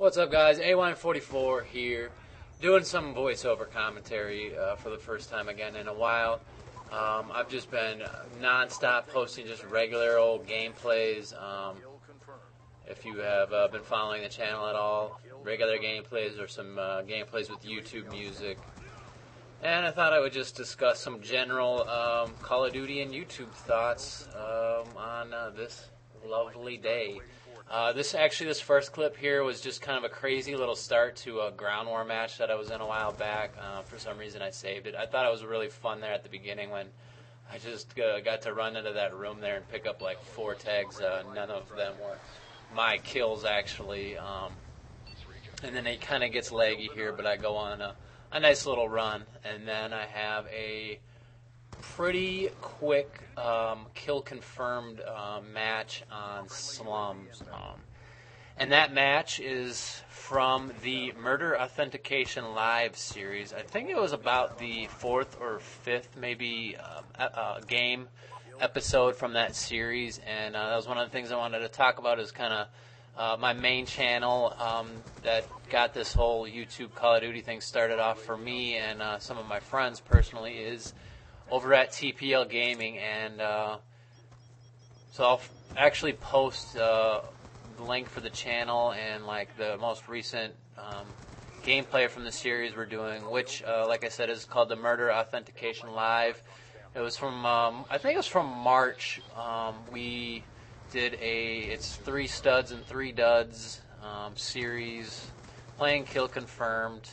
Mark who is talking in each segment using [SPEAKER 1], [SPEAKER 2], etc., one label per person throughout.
[SPEAKER 1] What's up, guys? AWine44 here, doing some voiceover commentary uh, for the first time again in a while. Um, I've just been non-stop posting just regular old gameplays. Um, if you have uh, been following the channel at all, regular gameplays or some uh, gameplays with YouTube music. And I thought I would just discuss some general um, Call of Duty and YouTube thoughts um, on uh, this lovely day. Uh, this actually, this first clip here was just kind of a crazy little start to a ground war match that I was in a while back. Uh, for some reason, I saved it. I thought it was really fun there at the beginning when I just uh, got to run into that room there and pick up like four tags. Uh, none of them were my kills actually. Um, and then it kind of gets laggy here, but I go on a, a nice little run, and then I have a pretty quick um, kill confirmed uh, match on Slums. Um, and that match is from the Murder Authentication Live series. I think it was about the fourth or fifth, maybe, uh, uh, game episode from that series. And uh, that was one of the things I wanted to talk about is kind of uh, my main channel um, that got this whole YouTube Call of Duty thing started off for me and uh, some of my friends personally is over at TPL Gaming, and uh, so I'll actually post uh, the link for the channel and like the most recent um, gameplay from the series we're doing, which, uh, like I said, is called the Murder Authentication Live. It was from um, I think it was from March. Um, we did a it's three studs and three duds um, series, playing kill confirmed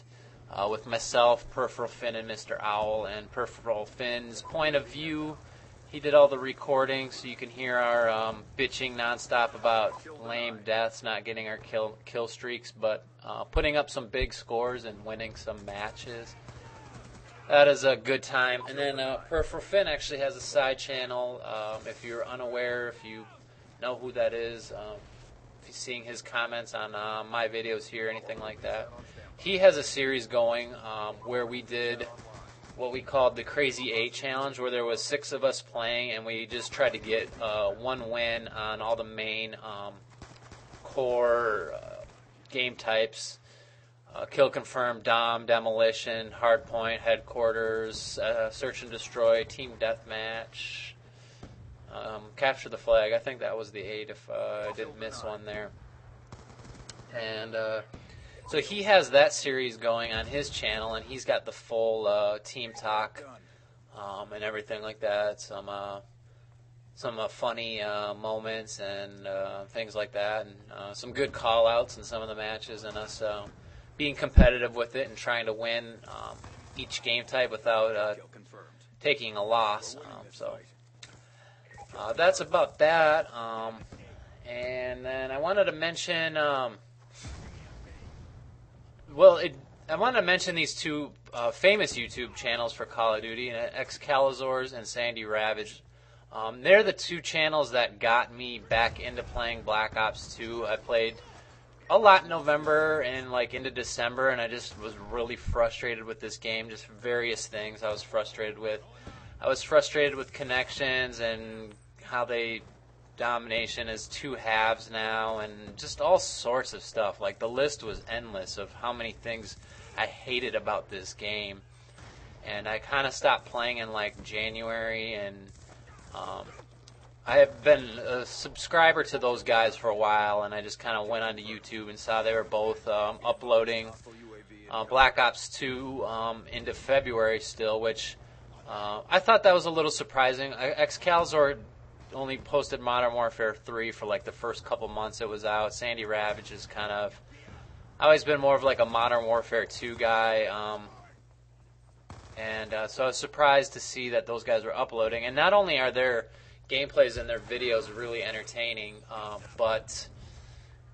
[SPEAKER 1] uh, with myself, periferalFinn, and Mr. Owl. And periferalFinn's point of view, he did all the recording, so you can hear our um, bitching nonstop about lame deaths, not getting our kill kill streaks, but uh, putting up some big scores and winning some matches. That is a good time. And then uh, Peripheral Finn actually has a side channel. Um, if you're unaware, if you know who that is, um, if you're seeing his comments on uh, my videos here, anything like that, he has a series going um, where we did what we called the Crazy Eight Challenge, where there was six of us playing, and we just tried to get uh, one win on all the main um, core uh, game types. Uh, kill confirm, dom, demolition, hardpoint, headquarters, uh, search and destroy, team deathmatch, um, capture the flag. I think that was the eight if uh, I didn't miss one there. And uh, so he has that series going on his channel, and he's got the full uh, team talk um, and everything like that. Some uh, some uh, funny uh, moments and uh, things like that, and uh, some good call outs in some of the matches, and us being competitive with it and trying to win um, each game type without taking a loss. Um, so that's about that. Um, and then I wanted to mention. Well, it, I wanted to mention these two uh, famous YouTube channels for Call of Duty, Xcalizorz and Sandy Ravage. Um, they're the two channels that got me back into playing Black Ops 2. I played a lot in November and like into December, and I just was really frustrated with this game. Just various things I was frustrated with. I was frustrated with connections and how they domination is two halves now, and just all sorts of stuff. Like the list was endless of how many things I hated about this game, and I kind of stopped playing in like January, and um, I have been a subscriber to those guys for a while, and I just kind of went onto YouTube and saw they were both um, uploading uh, Black Ops 2 um, into February still, which. Uh, I thought that was a little surprising. Excalizor only posted Modern Warfare 3 for like the first couple months it was out. Sandy Ravage is kind of. I've always been more of like a Modern Warfare 2 guy. Um, and uh, so I was surprised to see that those guys were uploading. And not only are their gameplays and their videos really entertaining, um, but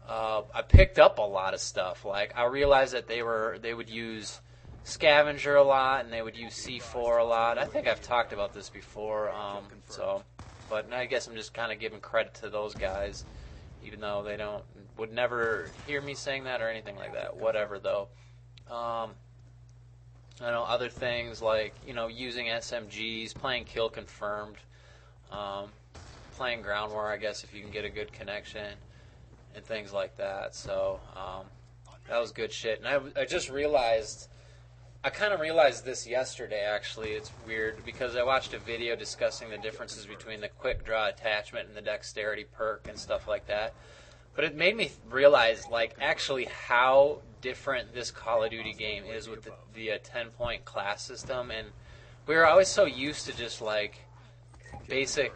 [SPEAKER 1] uh, I picked up a lot of stuff. Like I realized that they were they would use scavenger a lot and they would use C4 a lot. I think I've talked about this before. Um, so but I guess I'm just kind of giving credit to those guys, even though they don't would never hear me saying that or anything like that. Whatever though. Um, I know other things like you know using SMGs, playing kill confirmed, um, playing ground war. I guess if you can get a good connection and things like that. So um, That was good shit. And I, I just realized, I kind of realized this yesterday. Actually, it's weird because I watched a video discussing the differences between the quick draw attachment and the dexterity perk and stuff like that. But it made me realize, like, actually how different this Call of Duty game is with the, the uh, 10 point class system. And we were always so used to just, like, basic,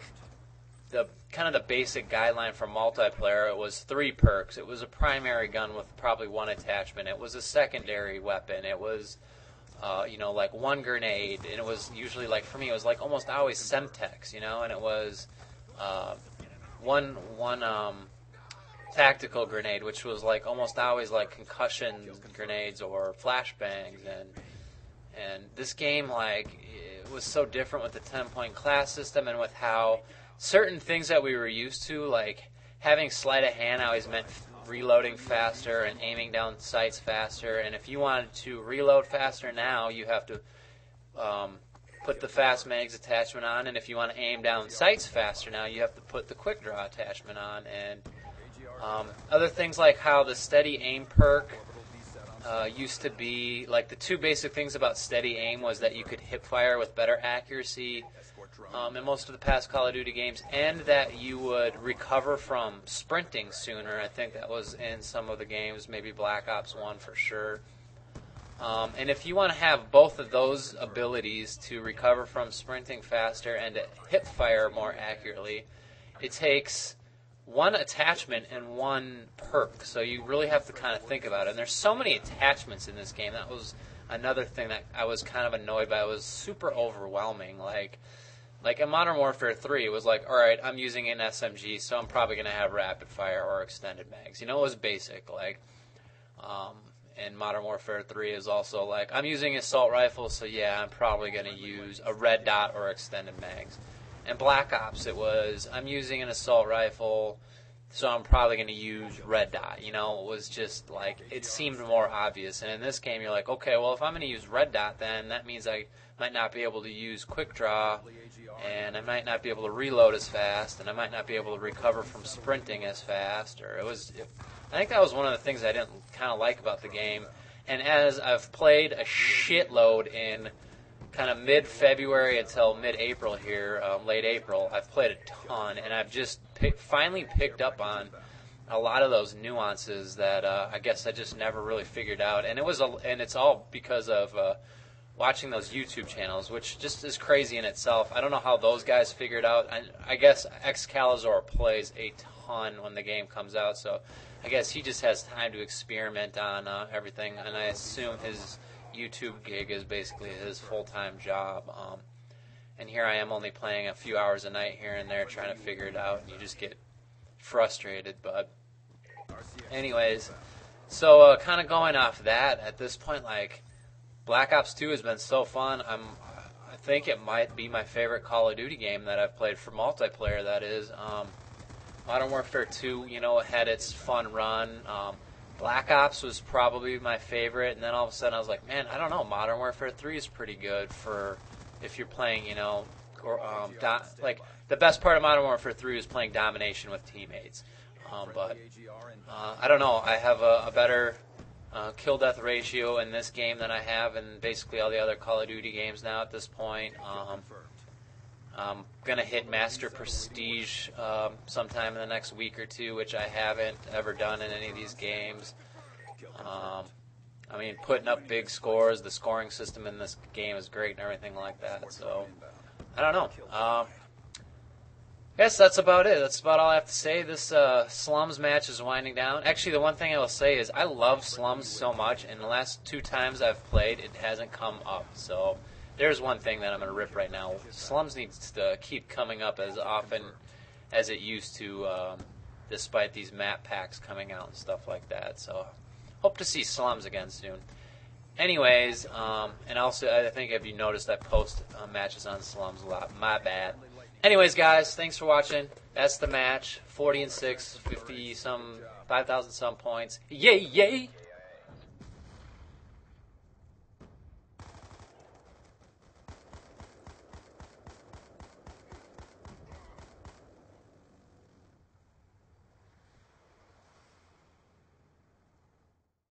[SPEAKER 1] the kind of the basic guideline for multiplayer. It was three perks. It was a primary gun with probably one attachment. It was a secondary weapon. It was. Uh, you know, like one grenade, and it was usually like for me, it was like almost always Semtex, you know, and it was uh, one one um, tactical grenade, which was like almost always like concussion grenades or flashbangs, and and this game like it was so different with the ten point class system and with how certain things that we were used to, like having sleight of hand, always meant reloading faster and aiming down sights faster. And if you wanted to reload faster now, you have to um, put the fast mags attachment on, and if you want to aim down sights faster now, you have to put the quick draw attachment on. And um, other things like how the steady aim perk uh, used to be like the two basic things about steady aim was that you could hip fire with better accuracy um, in most of the past Call of Duty games, and that you would recover from sprinting sooner. I think that was in some of the games, maybe Black Ops 1 for sure. Um, and if you want to have both of those abilities to recover from sprinting faster and to hip fire more accurately, it takes one attachment and one perk. So you really have to kind of think about it. And there's so many attachments in this game. That was another thing that I was kind of annoyed by. It was super overwhelming. Like like in Modern Warfare 3, it was like, all right, I'm using an SMG, so I'm probably going to have rapid fire or extended mags. You know, it was basic. Like, um, and Modern Warfare 3 is also like, I'm using assault rifle, so yeah, I'm probably going to use a red dot or extended mags. And Black Ops, it was I'm using an assault rifle, so I'm probably going to use red dot. You know, it was just like it seemed more obvious. And in this game, you're like, okay, well, if I'm going to use red dot, then that means I might not be able to use quick draw, and I might not be able to reload as fast, and I might not be able to recover from sprinting as fast. Or it was, it, I think that was one of the things I didn't kind of like about the game. And as I've played a shitload in kind of mid February until mid April here, um, late April, I've played a ton, and I've just pick, finally picked up on a lot of those nuances that uh, I guess I just never really figured out. And it was, a, and it's all because of uh, watching those YouTube channels, which just is crazy in itself. I don't know how those guys figured out. I, I guess Excalibur plays a ton when the game comes out, so I guess he just has time to experiment on uh, everything, and I assume his YouTube gig is basically his full time job. Um, and here I am only playing a few hours a night here and there trying to figure it out, and you just get frustrated. But, anyways, so uh, kind of going off that, at this point, like, Black Ops 2 has been so fun. I'm, I think it might be my favorite Call of Duty game that I've played for multiplayer, that is. Um, Modern Warfare 2, you know, had its fun run. Um, Black Ops was probably my favorite, and then all of a sudden I was like, man, I don't know, Modern Warfare 3 is pretty good for if you're playing, you know, or, um, do, like the best part of Modern Warfare 3 is playing domination with teammates. Um, but uh, I don't know, I have a, a better uh, kill death ratio in this game than I have in basically all the other Call of Duty games now at this point. Um, I'm gonna hit Master Prestige um, sometime in the next week or two, which I haven't ever done in any of these games. Um, I mean, putting up big scores, the scoring system in this game is great and everything like that. So, I don't know. Um, Yes, that's about it. That's about all I have to say. This uh, Slums match is winding down. Actually, the one thing I will say is I love Slums so much, and the last two times I've played, it hasn't come up. So there's one thing that I'm going to rip right now. Slums needs to keep coming up as often as it used to, um, despite these map packs coming out and stuff like that. So hope to see Slums again soon. Anyways, um, and also I think if you noticed, I post uh, matches on Slums a lot. My bad. Anyways, guys, thanks for watching. That's the match. 40 and 6, 50 some, 5,000 some points. Yay, yay!